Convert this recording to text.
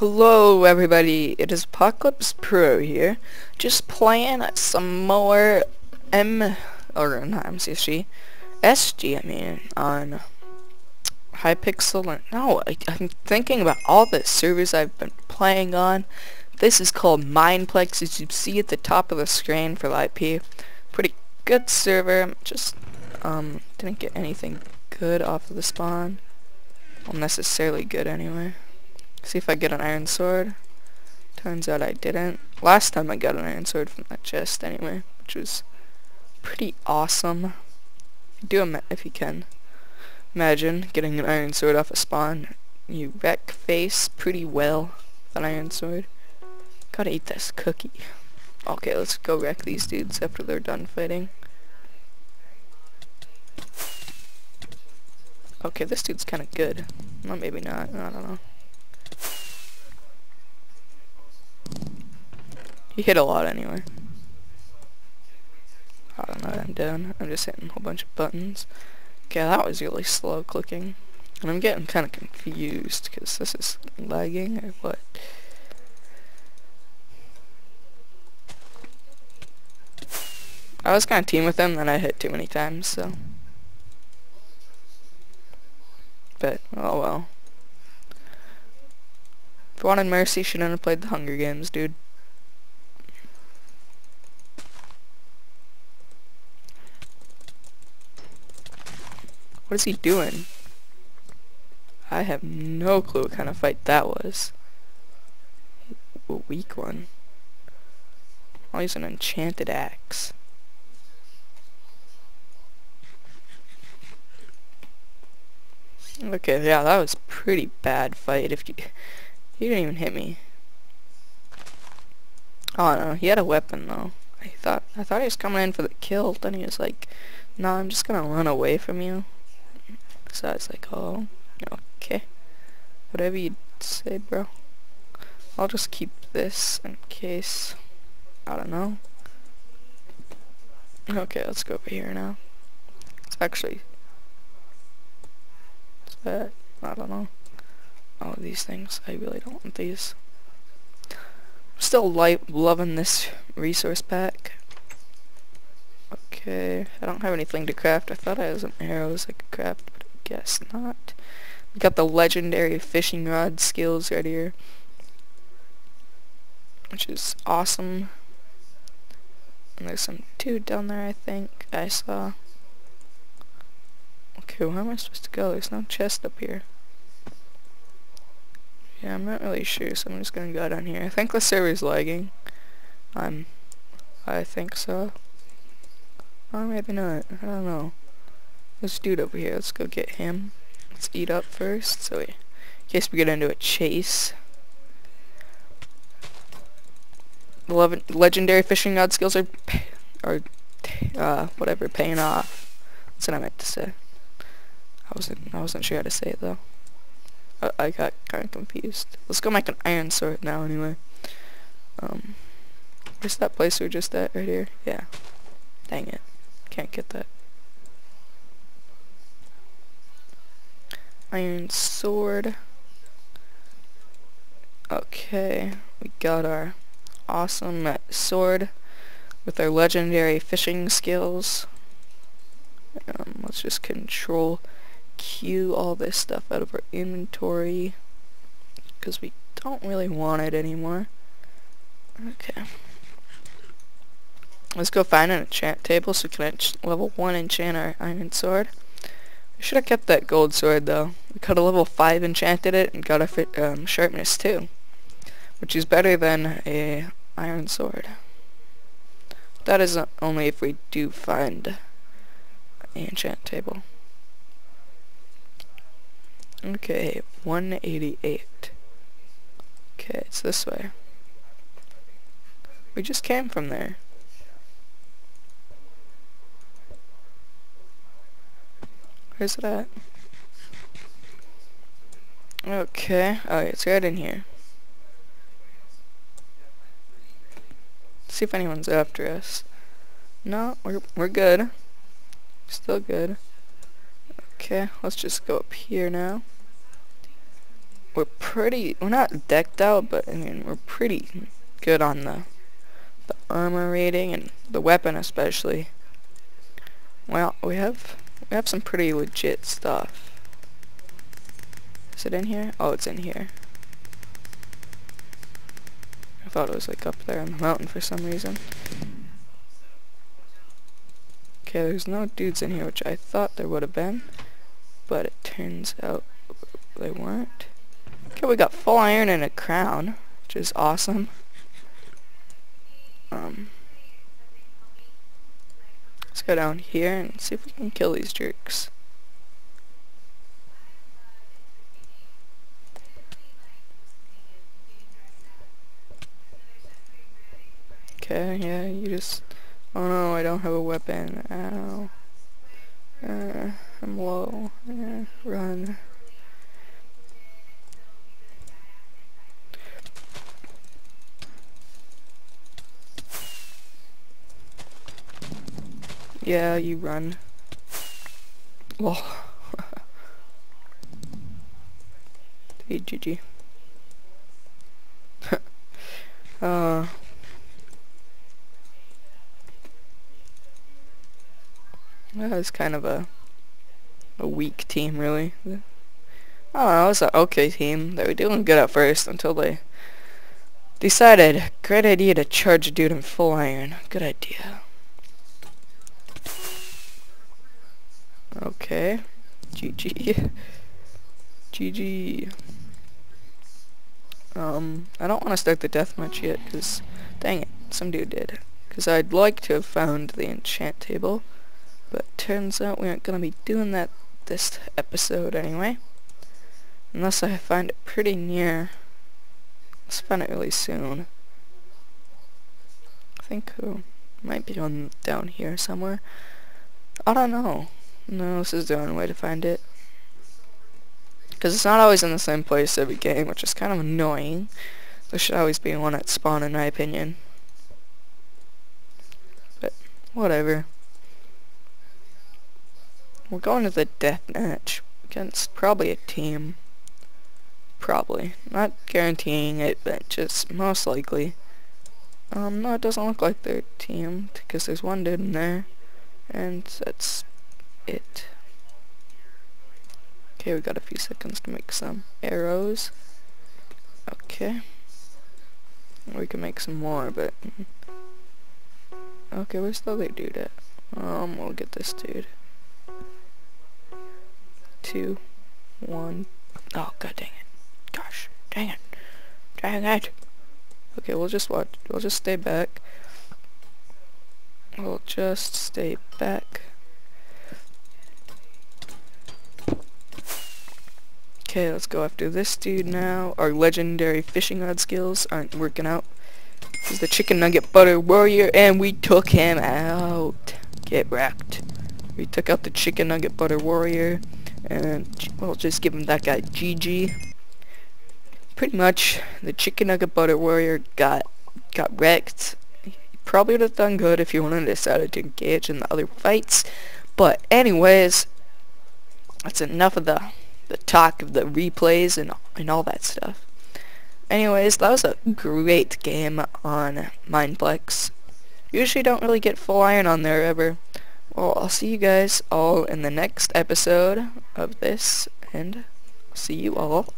Hello everybody, it is Apocalypse Pro here, just playing some more M, or not MCSG, SG I mean, on Hypixel, no, I, I'm thinking about all the servers I've been playing on, this is called Mineplex, as you see at the top of the screen for the IP, pretty good server, just, um, didn't get anything good off of the spawn, well necessarily good anyway. See if I get an iron sword. Turns out I didn't. Last time I got an iron sword from that chest anyway, which was pretty awesome. Do a if you can. Imagine getting an iron sword off a spawn. You wreck face pretty well with an iron sword. Gotta eat this cookie. Okay, let's go wreck these dudes after they're done fighting. Okay, this dude's kinda good. Well, maybe not. I don't know. He hit a lot anyway. I don't know what I'm doing. I'm just hitting a whole bunch of buttons. Okay, that was really slow clicking. And I'm getting kind of confused because this is lagging or what. I was kind of team with him, then I hit too many times, so. But, oh well. If you wanted mercy, shouldn't have played the Hunger Games, dude. What is he doing? I have no clue what kind of fight that was. A weak one. Oh, he's an enchanted axe. Okay, yeah, that was pretty bad fight. If you, he didn't even hit me. Oh no, he had a weapon though. I thought I thought he was coming in for the kill. Then he was like, "No, nah, I'm just gonna run away from you." So I was like, oh, okay. Whatever you say, bro. I'll just keep this in case, I don't know. Okay, let's go over here now. It's actually, it's that, I don't know. All of these things, I really don't want these. I'm still like loving this resource pack. Okay, I don't have anything to craft. I thought I had some arrows I could craft, guess not. We got the legendary fishing rod skills right here. Which is awesome. And there's some dude down there, I think, I saw. Okay, where am I supposed to go? There's no chest up here. Yeah, I'm not really sure, so I'm just gonna go down here. I think the server's lagging. I'm... I think so. Or maybe not. I don't know. This dude over here, let's go get him. Let's eat up first, so we, in case we get into a chase. The legendary fishing rod skills are, are, uh, whatever, paying off. That's what I meant to say. I wasn't, I wasn't sure how to say it though. I, I got kind of confused. Let's go make an iron sword now anyway. Um, where's that place we are just at right here? Yeah. Dang it. Can't get that. Iron sword. Okay, we got our awesome sword with our legendary fishing skills. Um, let's just control Q all this stuff out of our inventory because we don't really want it anymore. Okay. Let's go find an enchant table so we can level 1 enchant our iron sword. I should have kept that gold sword though. We could have level 5 enchanted it and got a fit, um, sharpness too. Which is better than a iron sword. That is only if we do find an enchant table. Okay, 188. Okay, it's this way. We just came from there. Where's it at? Okay. Oh, it's right in here. Let's see if anyone's after us. No, we're we're good. Still good. Okay, let's just go up here now. we're pretty, we're not decked out, but I mean, we're pretty good on the, the armor rating and the weapon especially. Well, we have, we have some pretty legit stuff. Is it in here? Oh, it's in here. I thought it was like up there on the mountain for some reason. Okay, there's no dudes in here, which I thought there would have been. But it turns out they weren't. Okay, we got full iron and a crown, which is awesome. Um, let's go down here and see if we can kill these jerks. Okay, yeah, you just... Oh no, I don't have a weapon. Ow. Uh, I'm low. Uh, run. Yeah, you run. Well. hey, GG. uh. That was kind of a a weak team, really. I it was an okay team. They were doing good at first until they decided, great idea to charge a dude in full iron. Good idea. Okay. GG. GG. Um, I don't want to start the deathmatch yet, because, dang it, some dude did. Because I'd like to have found the enchant table, but turns out we aren't going to be doing that this episode anyway. Unless I find it pretty near. Let's find it really soon. I think it might be on down here somewhere. I don't know. No, this is the only way to find it. Because it's not always in the same place every game, which is kind of annoying. There should always be one at spawn, in my opinion. But, whatever. We're going to the death match against probably a team. Probably. Not guaranteeing it, but just most likely. Um, no, it doesn't look like they're teamed, because there's one dude in there. And that's it. Okay, we got a few seconds to make some arrows. Okay. We can make some more, but... Okay, where's the other dude at? Um, we'll get this dude. Two, one. Oh, god dang it. Gosh, dang it. Dang it. Okay, we'll just watch. We'll just stay back. We'll just stay back. Okay, let's go after this dude now. Our legendary fishing rod skills aren't working out. This is the chicken nugget butter warrior, and we took him out. Get wrecked. We took out the chicken nugget butter warrior, and we'll just give him that guy GG. Pretty much, the chicken nugget butter warrior got got wrecked. He probably would have done good if he wouldn't have decided to engage in the other fights. But anyways, that's enough of the the talk of the replays and, and all that stuff. Anyways, that was a great game on Mineplex. Usually don't really get full iron on there ever. Well, I'll see you guys all in the next episode of this, and see you all